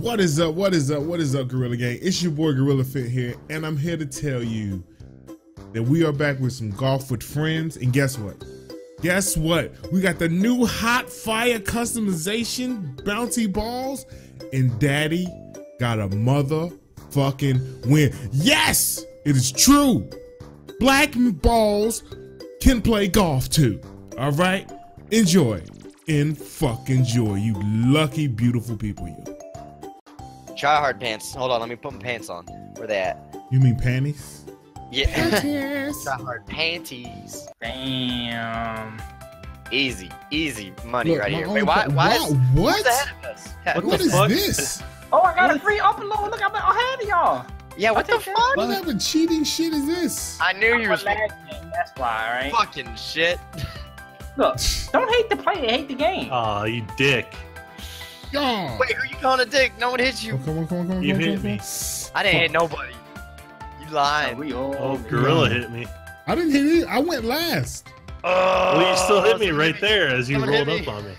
What is up? What is up? What is up, Gorilla Gang? It's your boy Gorillaphent here, and I'm here to tell you that we are back with some golf with friends. And guess what? Guess what? We got the new hot fire customization bounty balls, and Daddy got a motherfucking win. Yes, it is true. Black balls can play golf too. All right, enjoy in fucking joy, you lucky, beautiful people. You. Try hard pants. Hold on, let me put my pants on. Where they at? You mean panties? Yeah. Panties. Try hard panties. Damn. Easy, easy money Look, right here. Wait, why? Why? wow, Is, what? Who's ahead of us? Yeah, What What the is fuck? this? Oh, I got a free upload. Look, I'm ahead of y'all. yeah, what I the think fuck? What type of cheating shit is this? I knew you I was won last game, That's why, right? fucking shit. Look, don't hate the player, hate the game. Aw, you dick. Y'all. Wait, who you calling a dick? No one hit you. Oh, come on, come on, come on, You come hit come me. on. I didn't hit nobody. You lying. we all. Oh, gorilla hit me. I didn't hit you. I went last. Oh, Well, you still hit oh, me someone right there as you Someone rolled up on me.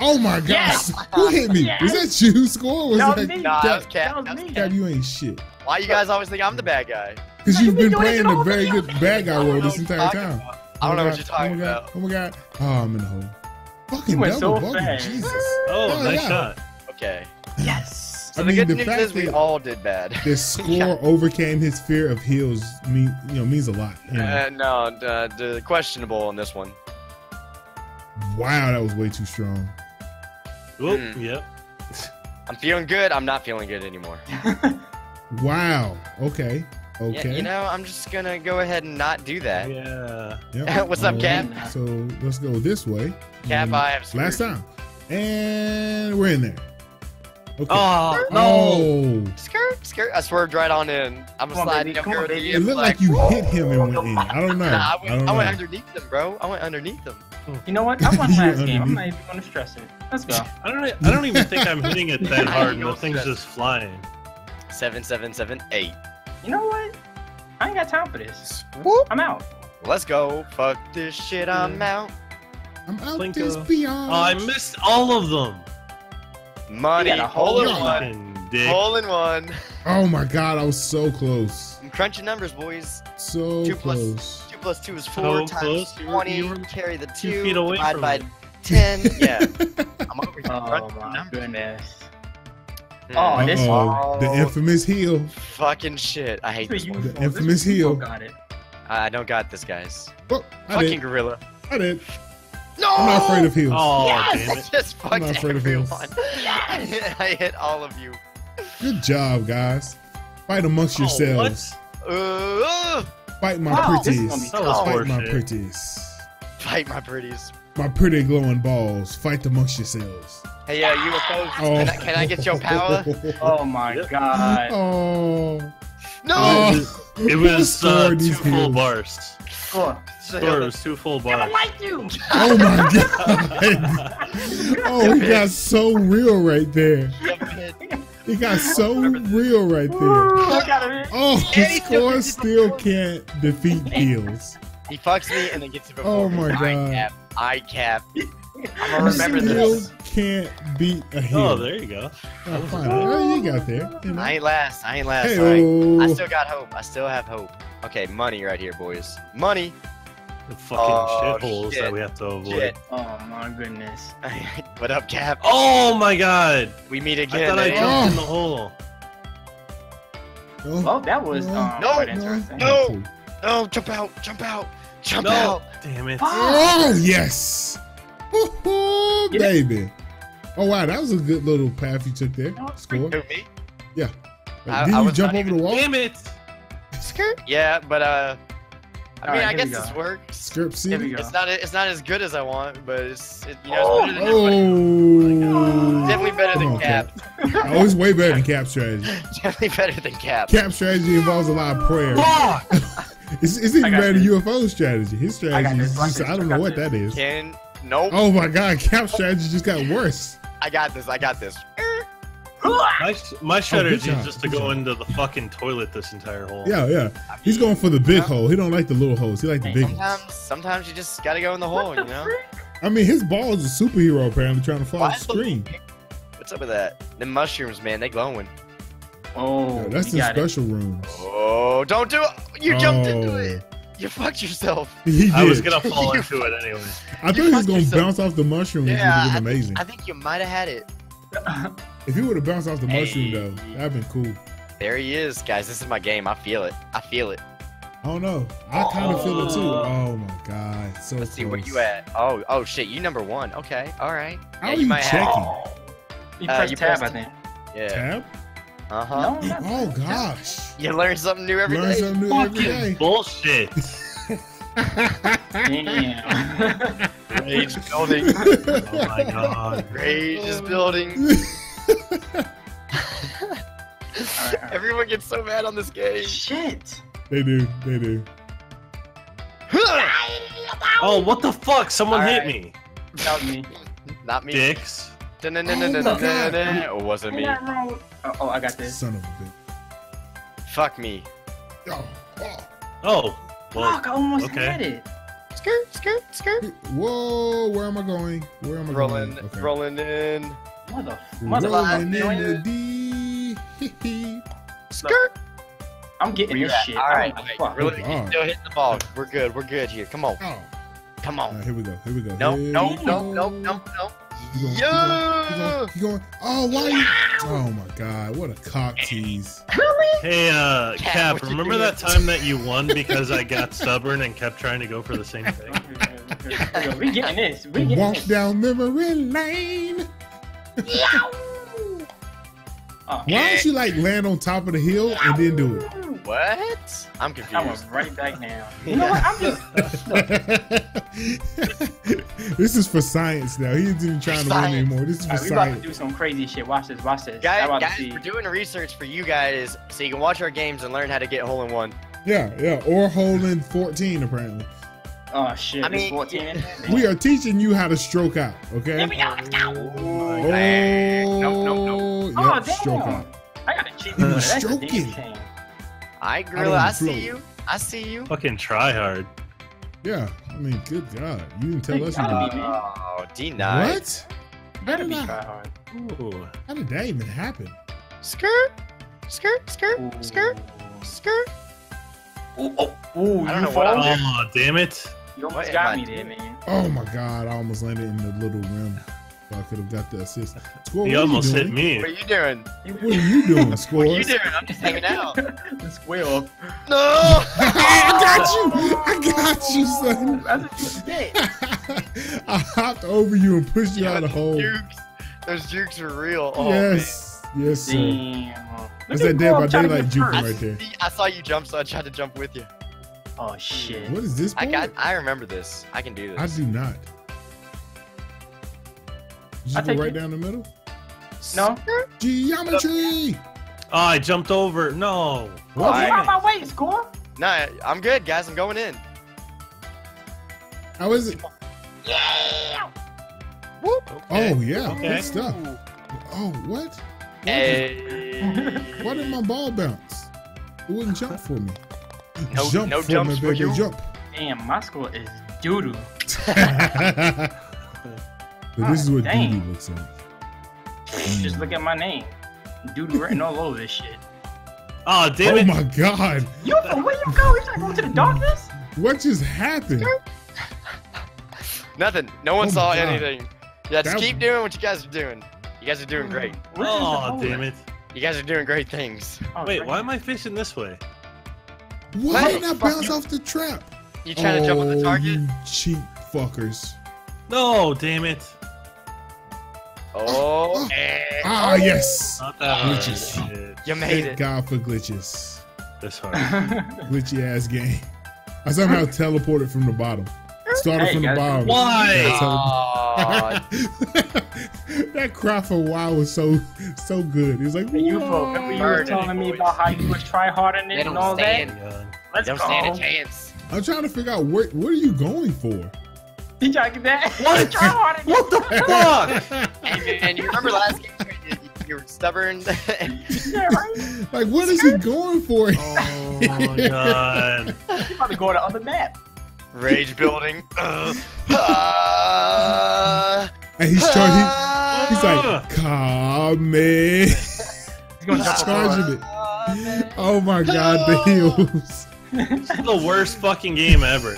Oh my gosh. Yes. Who hit me? Yes. Was that you who scored? Was That that me. Nah, that was Cap? Cap. That was me. Cap, you ain't shit. Why you guys always think I'm the bad guy? Because you've been been playing the very good bad guy role this I don't know entire time. talking I don't oh know what you're talking oh about. Oh my god. Oh, I'm in the hole. Fucking You went double so bogey. fast. Jesus. Oh, Hell nice yeah. shot. Okay. Yes. So I the mean, good the news fact is we all did bad. The score overcame his fear of heels. Mean you know means a lot. you know. Uh, no, uh, the questionable on this one. wow, that was way too strong. Whoop, Hmm. yep. I'm feeling good. I'm not feeling good anymore. Wow. Okay. Yeah, Okay. you know, I'm just gonna go ahead and not do that. Yeah. Yep. What's up, All Cap? right, So let's go this way. Cap, And I have screwed last time, and we're in there. Okay. Oh, Oh. Skirt, skirt. I swerved right on in. I'm Come on, sliding baby. up Come here on, to It looked like flag. you hit him and went in. I don't know. Nah, I I went, don't I know. went underneath them, bro. I went underneath them. You know what? I won You last were game. I'm not even gonna stress it. Let's go. I don't. I don't even think I'm hitting it that hard, and don't the thing's stress. just flying. Seven, seven, seven, eight. You know what? I ain't got time for this. Whoop. I'm out. Let's go. Fuck this shit. I'm out. I'm out Plinko. this beyond. Oh, I missed all of them. Money. You a Hole in one. Fucking dick. Hole in one. Oh my god, I was so close. I'm crunching numbers, boys. So Two plus- close. Two plus two is So four times close. You were- twenty. you were carry the two two. feet away divide from by it. ten. Yeah. I'm over here Oh my numbers. goodness. Hmm. Oh, this- Uh-oh, the Oh. infamous heel. Fucking shit. I hate this You- one. The infamous people heel. Got it. I don't got this, guys. Oh, I Fucking did. gorilla. I did. No! I'm not afraid of heels. Oh, yes! damn I it. just fucked not afraid of heels. everyone. I hit all of you. Good job, guys. Fight amongst Oh, yourselves. Uh, Fight my Wow, this is gonna pretties. be That was Oh, Fight my horseshit. pretties. Fight my pretties. My pretty glowing balls. Fight amongst yourselves. Hey, yeah, you opposed. Can, I, can I get your power? Oh my Yep. god. Oh. No! Oh. It was uh, Scored two full heels. bars. Score. Score, it was two full bars. I bars. like you. Oh my god. Oh, he got so real right there. He got so real right there. I got it. Oh, Yeah, he score still can't defeat heels. He fucks me and then gets it before Oh me. my I cap. I cap. I'm gonna remember Heel this. can't beat a heel. Oh, there you go. Oh, fine. Oh, you got there. You know. I ain't last. I ain't last. all right? Hey-o. I still got hope. I still have hope. Okay, money right here, boys. Money. The fucking Oh, shitholes shit. that we have to avoid. Shit. Oh my goodness. what up, Cap? Oh my god! We meet I again. thought I eh? jumped in Oh. the hole. Oh, Well, that was No. um, No, quite no, interesting. no. No, jump out, jump out, jump No! out. Damn it. Oh, yes. Woo-hoo, Get baby. Oh, wow. That was a good little path you took there. Score. Who, me? Yeah. I- Did I you jump over even- the wall? Damn it! Skirt? Yeah, but uh, I mean, Alright, I guess we this go. works. Script Here we C. go. It's not it's not as good as I want, but it's it, you know it's better than Oh. definitely better Come than on, Cap. Oh, it's way better than cap strategy. definitely better than Cap. Cap strategy involves a lot of prayer. It's, it's even I got better than. UFO strategy. His strategy this. is just. I don't I know what this. that is. Can nope. Oh my god, cap strategy just got worse. I got this. I got this. My, my oh, strategy job, is just to good go job. into the fucking toilet this entire hole. Yeah, yeah. He's going for the big hole. He don't like the little holes. He like the big ones. Sometimes, sometimes you just gotta go in the hole, What the you know. frick? I mean, his ball is a superhero apparently trying to fly Why the is the- screen. What's up with that? The mushrooms, man, they glowing. Oh, Yeah, that's the got it. special rooms. Oh, don't do it! You jumped into Oh. it. You fucked yourself. He I was gonna fall You into it anyway. I thought he was gonna yourself. bounce off the mushroom, Yeah, have been amazing. I think you might have had it. if he would have bounced off the mushroom, though, that'd been cool. There he is, guys. This is my game. I feel it. I feel it. I don't know. I kind of feel it too. Oh my god, so Let's see where you at. Oh, oh shit, you number one. Okay, all right. How yeah, are you you might checking? have. You Uh, press you tab, I think. Yeah. Tab? Uh huh. No, Oh gosh. You learn something new every Learn day. something new every Fucking day. bullshit. Damn. Rage building. Oh my god. Rage is building. Alright, alright. Everyone gets so mad on this game. Shit. they do. They do. Oh, what the fuck? Someone hit Alright. me. That was me. Not me. Dicks. Dun-dun-dun-dun-dun-dun-dun. Oh it wasn't me. Oh, oh, I got this. Son of a bitch. Fuck me. Oh, oh. Oh. Well, Fuck, I almost okay. had it. Skirt, skirt, skirt. Whoa, where am I going? Where am I Rolling, going? Okay. rolling in. Mother, mother. Rolling in the D. Skirt. I'm getting Where you this shit. All I right, don't all give right. a fuck. Really, Oh, still hitting the ball. We're good. We're good here. Come on. Oh, Come on. right, here we go. Here we go. No, Here no, we no, go. Going, keep Yeah. going, going, going. Oh, why you? Oh my God, what a cock tease. hey, uh, Cat, Cap, remember that time that you won because I got stubborn and kept trying to go for the same thing? Yo, we getting this. We getting this. Walk this. down memory lane. Oh, Why don't you like land on top of the hill and then do it? What? I'm confused. I confused. was right back down. You know what? I'm just. This is for science now. He isn't even trying to win anymore. This is for Alright, we about to science. do some crazy shit. Watch this. Watch this. Guys, I'm about to guys, we're doing research for you guys so you can watch our games and learn how to get hole in one. Yeah, yeah. Or hole in 14 apparently. Oh shit. I mean, 14? We are teaching you how to stroke out. Okay. Here we go. Let's go. Oh, No, no, no. Yep, Oh, stroke damn. out. I got a cheat He code. was That's a damn stroking. I don't gorilla, I, float. see you. I see you. Fucking try hard. Yeah. I mean, good God. You didn't tell us you gotta be. Oh, denied. What? Better did be hard. Ooh. How did that even happen? Skirt, skirt, skirt, Ooh. skirt, skirt. Ooh, oh, ooh, I don't you know what I'm. Oh, damn it. You almost What got me doing? there, man. Oh my God. I almost landed in the little rim. So I could have got the assist. Score, He almost hit me. What are you doing? What are you doing, Score? What are you doing? I'm just hanging out. the square. No! I got you. I got you, son. That's did. I hopped over you and pushed you out of the hole. Jukes. Those jukes are real. Oh, yes. Yes, sir. Damn. That's Look that at Dead Bob by Daylight get juke right there. See, I saw you jump, so I tried to jump with you. Oh shit. What is this? I got. I remember this. I can do this. I do not. You I just go right it. down the middle. No. Geometry. Oh, I jumped over. No. Oh, Why? you out my way, score. No, I'm good, guys. I'm going in. How is it? Yeah. Whoop. Oh yeah, Okay. good stuff. Oh what? Why, Hey. why did my ball bounce? It wouldn't jump for me. No- jump no for jumps me, for baby, you. jump. Damn, my score is doo doo. But this is what Dang. Doo looks like. Just look at my name. Doo doo written all over this shit. Oh, damn Oh it. my god! Yo, where you go? You trying to go to the darkness? What just happened? Nothing. No one Oh saw God. anything. Yeah, just That- keep doing what you guys are doing. You guys are doing great. Oh, damn it. You guys are doing great things. Oh, Wait, right why am I fishing this way? Why Hey, did I fuck bounce you. off the trap? You trying to jump on the Oh, target? You cheap fuckers. No, damn it. Oh. Ah, Oh, yes. Not that hard. Glitches. You made Thank it. God for glitches. This hard. Glitchy ass game. I somehow teleported from the bottom. Started Hey, from the bottom. Why? Aw, that cry for a while was so so good. He was like, Hey, you folk, you were telling me boys. about how you was try hard in it and all stand. that? Let's don't go. stand a chance. I'm trying to figure out what what are you going for? You trying to that? What? try hard in What the fuck? Hey, man, you remember last game? you- You were stubborn. Yeah, right? like what is he going for? Oh my god. He's about to go to the other map. Rage building. Uh, uh, and he's trying uh, He's like, come in. He's gonna He's jump charging it. Oh, man. Oh my god, the heels. This is the worst fucking game ever.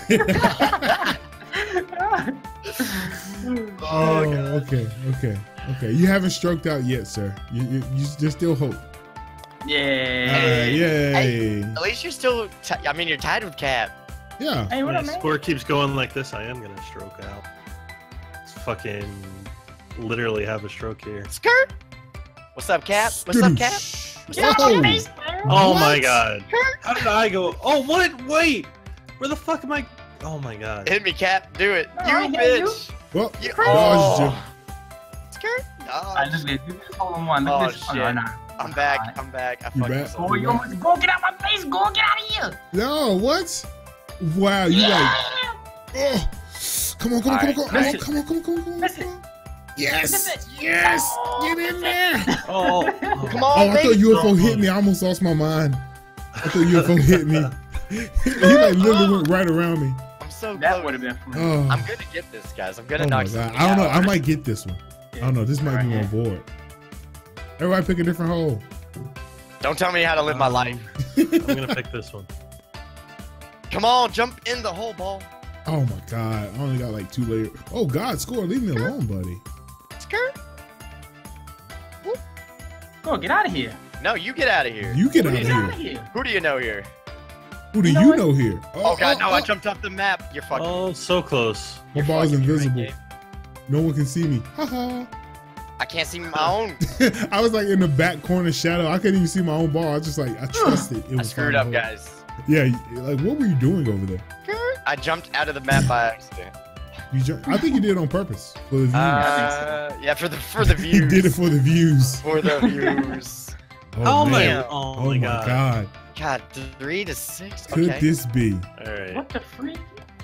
Oh, okay, okay, okay. You haven't stroked out yet, sir. You, you, you there's still hope. All yeah. right, yay. At least you're still. T- I mean, you're tied with Cap. Yeah. Hey, what When the score keeps going like this, I am gonna stroke out. It's fucking literally have a stroke here. Skirt. What's up, Cap? What's up, Cap? Get out of Oh. my face, man. Oh my god. How did I go? Oh what? Wait! Where the fuck am I? Oh my god. Hit me, Cap. Do it. No, you I hit you. bitch. Well, You, dodged oh. Skirt. Oh, I just did this hole in one. Look Oh, at this. shit. no, no. I'm back. I'm back. I You fucked back? myself. Go, you almost go get out my face. Go get out of here. you. No, what? Wow, you like, oh. Come on, come on, come on, come on, oh, come on, come on, come on, come on, come on. Yes, yes, Oh, get in there. Oh, oh, Come on! Oh, I thought baby. UFO hit me. I almost lost my mind. I thought UFO hit me. he like literally went right around me. I'm so That close. would have been fun. Oh, I'm gonna get this, guys. I'm gonna oh my knock god. I don't know. I might get this one. I don't know. This might be on board. Everybody pick a different hole. Don't tell me how to live my uh, life. I'm gonna pick this one. Come on, jump in the hole, ball. Oh my god. I only got like two layers. Oh god, score. Leave me alone, buddy. Skirt. Go get out of here. No, you get out of here. You get out Get of out of here. here. Who do you know here? Who do You know you know here? Oh, god, no! oh, I jumped off the map. You're fucking. Oh, so close. My you're ball's invisible. right, No one can see me. Haha. I can't see my own. I was like in the back corner shadow. I couldn't even see my own ball. I just like I trusted it I was screwed up, hole. guys. Yeah, like what were you doing over there? I jumped out of the map by accident. You ju- I think you did it on purpose for the views. Uh, yeah, for the for the he views. did it for the views. For the views. Oh, my! man. Oh, Oh my my god. god. God, three to six. Could Okay, this be? All right. What the freak?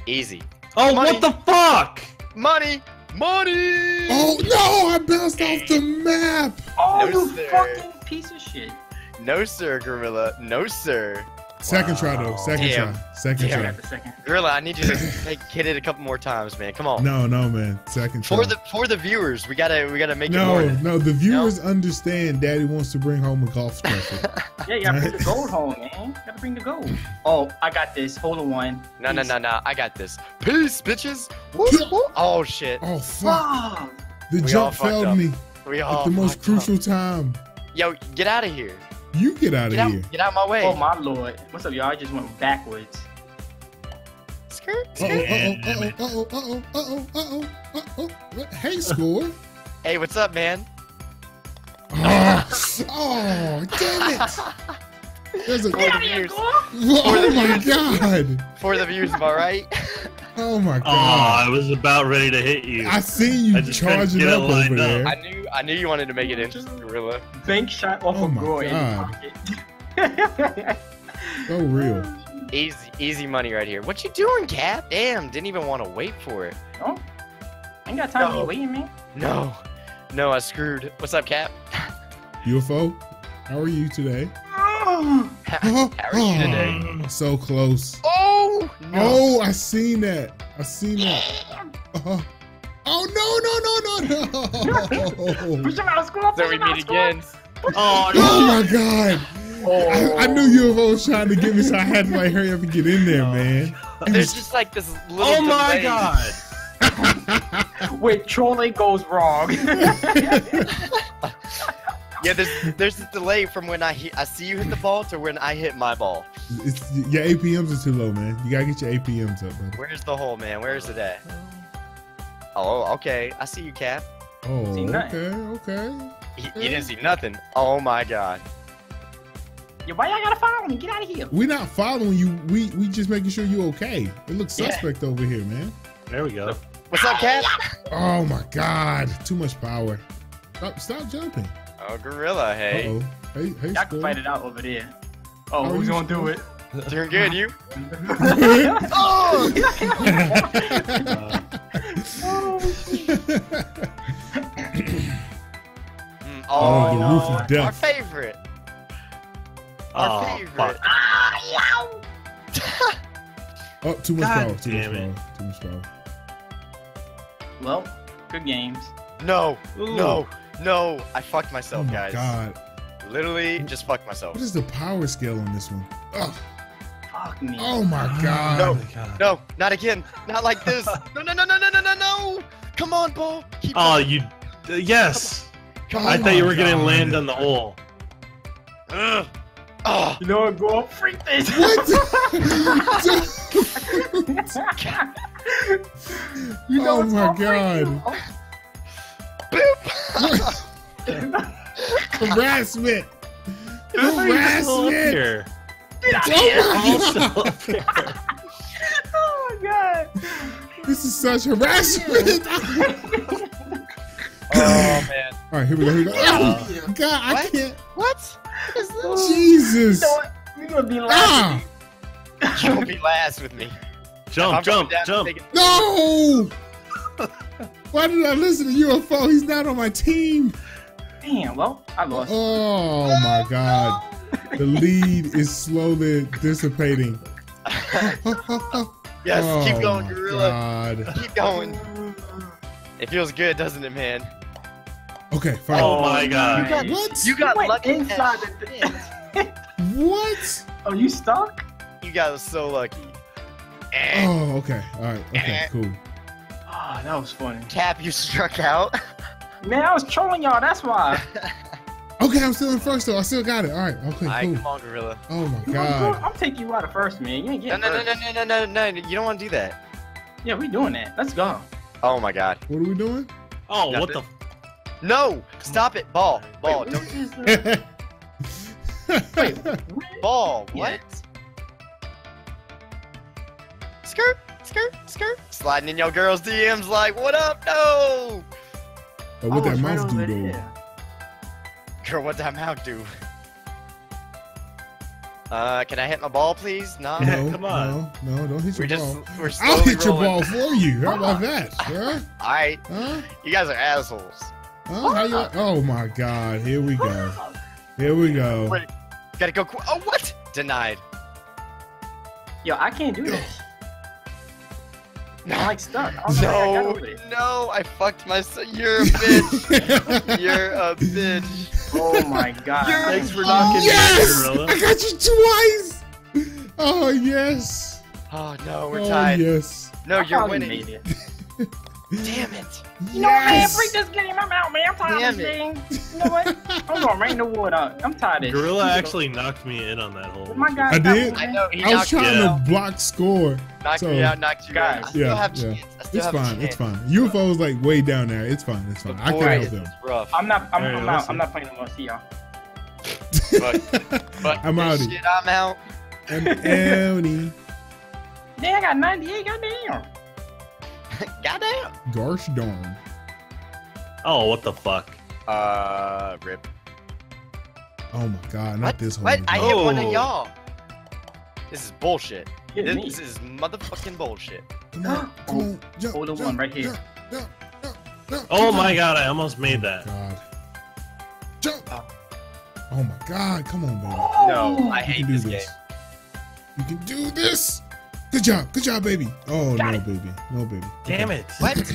easy. Oh, Money. what the fuck? Money, money. Oh no! I bounced off the map. Oh, No, you sir. fucking piece of shit. No sir, gorilla. No sir, Second try though. Second Damn. try. Second Damn. try. Wait second. gorilla. I need you to make, hit it a couple more times, man. Come on. No, no, man. Second try. For the for the viewers, we gotta we gotta make it no, more. than- no. The viewers understand. Daddy wants to bring home a golf trophy. Yeah, you gotta bring the gold home, man. You gotta bring the gold. Oh, I got this. Hold on one. No, no, Peace. no, no. I got this. Peace, bitches. Woo, woo. Oh shit. oh fuck! Fuck. The We all jump fucked failed up. me We at the most fucked up. crucial time. Yo, get out of here. You get out of Get out, here. get out of my way. Oh my lord. What's up, y'all? I just went backwards. Skirt, Uh skirt. oh, uh oh, uh oh, uh oh, uh oh, uh oh, uh oh. Hey, score. Hey, what's up, man? oh, oh, damn it. There's a. For Get the out of here, views. Oh my god. For the views, am I right? Oh my Oh, god. I was about ready to hit you. I see you I charging get up over lined up. there. I knew I knew you wanted to make it interesting, gorilla. Bank shot off Oh a my goal in God. his pocket. So real. Easy, easy money right here. What you doing, Cap? Damn, didn't even want to wait for it. Oh, ain't got time to No. be waiting, man. No, no, I screwed. What's up, Cap? UFO, how are you today? Oh, How are you today? Oh, so close. Oh no! Oh, I seen that. I seen that. Uh, oh no no no no no! push him out, score. So we meet again. oh, Oh my god! Oh. I, I knew UFO was trying to get me, so I had to like hurry up and get in there, man. There's just like this little. oh my delay. god. Wait, trolling goes wrong. Yeah, there's there's a delay from when I hit, I see you hit the ball to when I hit my ball. It's, your APMs are too low, man. You gotta get your APMs up, buddy. Where's the hole, man? Where's it at? Oh, okay. I see you, Cap. Oh, okay, okay. You, you didn't see nothing. Oh my god. Yo, why y'all gotta follow me? Get out of here. We're not following you. We we just making sure you're okay. It looks Yeah. suspect over here, man. There we go. What's up, Cap? Oh my god, too much power. Stop, stop jumping. Oh, gorilla. Uh Hey, oh. Hey, hey, Y'all can score. fight it out over there. Oh, How who's gonna do it? doing good. You? oh! Mm, Oh, the no. roof of Our death. favorite. Our Oh, favorite. fuck. Ah, oh, too much God power. Too much damn it. power. Too much power. well, good games. No, Ooh. no, No, I fucked Oh myself, my guys. god. Literally, just fucked myself. What is the power scale on this one? Oh, Fuck me. oh my god. No. Oh my god. No, not again. Not like this. No, no, no, no, no, no, no, no. Come on, ball. Keep Oh, going. you. Uh, yes. Come Oh I on. thought you were gonna God. land on the hole. Ugh. Oh, You know what? Go up, freak this. What? you know Oh my gonna you? Boop. Harassment. Harassment. here. Get out of Oh here. my god. Oh my god. This is such harassment. Oh man. All right, here we go. Here we go. Oh Yeah. God, I What? can't. What? What is this? You Jesus. know what? You're gonna be laughing. Ah, You won't be last with me. Jump, jump, down, jump. no. Why did I listen to UFO? He's not on my team. Damn. Well, I lost. Oh my God. The lead is slowly dissipating. Yes, Oh keep going, gorilla. God. Keep going. It feels good, doesn't it, man? Okay, fine. Oh my god. man. What? You got went lucky. as inside the- shit. What? Are you stuck? You got so lucky. Eh. Oh, okay. All right. Okay, cool. Oh, that was funny. Cap, you struck out. Man, I was trolling y'all. That's why. Okay, I'm still in first though. I still got it. All right. Okay, Alright, cool. come on, gorilla. Oh my I'm, God. I'm taking you out of first, man. You ain't No, getting no, no, first. no, no, no, no, no. You don't want to do that. Yeah, we doing that. Let's go. Oh my god. What are we doing? Oh, what the? Nothing. No! Stop it. Ball. Ball. Wait, Don't. what is the- Wait, Ball. Yeah. What? Skirt. Skirt. Skirt. Sliding in your girl's DMs like, what up? No! But what Oh, that it's right mouth do over though? there. Girl, what that mouth do? Uh, can I hit my ball, please? No. No, Come on. No, no, don't hit We're your just, ball. we're slowly I'll hit your ball for you. How about that? Huh? Alright, Huh? you guys are assholes. Huh? How you? Oh my God! Here we go. Here we go. Wait. Gotta go. Qu- oh, what? Denied. Yo, I can't do this. I'm like stuck. I don't I No, no, I fucked myself. You're a bitch. You're a bitch. Oh my god. Thanks for knocking me, yes! gorilla. I got you twice. Oh yes. Oh no, we're oh tied. yes. No, you're probably winning. made it. Damn it. You know what, man? Yes. Freak this game. I'm out, man. I'm tired Damn of this game. You know what? I'm gonna rain the wood out. I'm tired of this. Gorilla actually knocked me in on that hole. My guy. I did? I know he I was trying to out. block score. Knocked so- me out. Knocked you Guys, out. I still yeah, have yeah. chance. I still It's have a fine. It's fine. UFO is like way down there. It's fine. It's fine. I Boy, can help them. rough. I'm not. I'm, Alright, I'm let's out. I'm not playing no more. See y'all. But I'm this outie. Shit, I'm out. I'm outie. Damn, I got 98. Goddamn. Goddamn. Gosh darn. Oh, what the fuck? Uh, rip. Oh my God! Not What? this one. What? I hit one of Oh. y'all. This is bullshit. Hit me. This is motherfucking bullshit. Come on, come on, jump, Oh, the jump, one right here. Jump, jump, Oh my god, I almost made Oh that. God. Jump. Oh. Oh my God! Come on, baby. No, I You hate can do this this. game. You can do this. Good job. Good job, baby. Oh Got no, it. baby. No, baby. Damn it. What?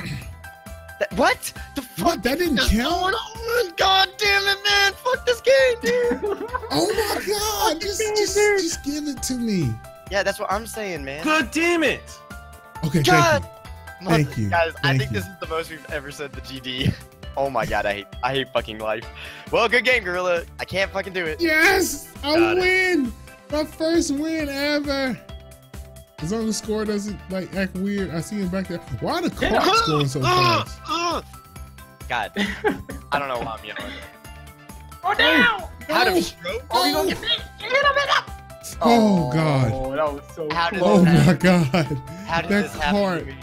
That- what? The fuck What? That didn't is count. going on? God damn it, man! Fuck this game, dude. Oh my God! Just, just, just give it to me. yeah, that's what I'm saying, man. God damn it. Okay, God. thank Mother- Thank you. guys. I think you. this is the most we've ever said the GD. Oh my god, I hate, I hate fucking life. Well, good game, Gorilla. I can't fucking do it. you. Yes, I Got it. win. My first win ever. As long as the score doesn't like act weird, I see him back there. Why are the Yeah. clocks going so uh, fast? Uh. God, I don't know why I'm yelling. Oh damn! How Oh. did stroke? Oh, you gonna get me? Get him in up! Oh, God. Oh, that oh, was so How did Oh close. my God! How did That this happen? cart. To me?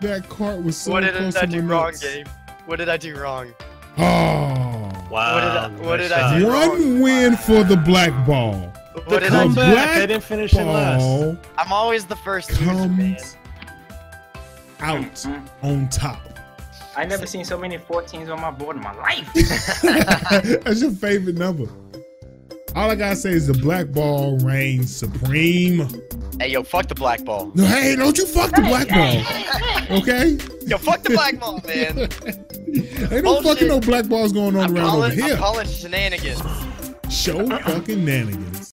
That cart was so what did close I to do wrong, nuts. Gabe? What did I do wrong? Oh. Wow. What did I- what did I do? shot. One win for the black ball. What The did I do? comeback. I didn't finish in last. I'm always the first loser, man. comes out Mm, on top. I never seen so many 14s on my board in my life. That's your favorite number. All I gotta say is the black ball reigns supreme. Hey, yo, fuck the black ball. No, hey, don't you fuck the black ball, okay? Yo, fuck the black ball, man. Ain't no Bullshit. fucking no black balls going on I'm around calling, over I'm here. calling shenanigans. Show fucking nanigans.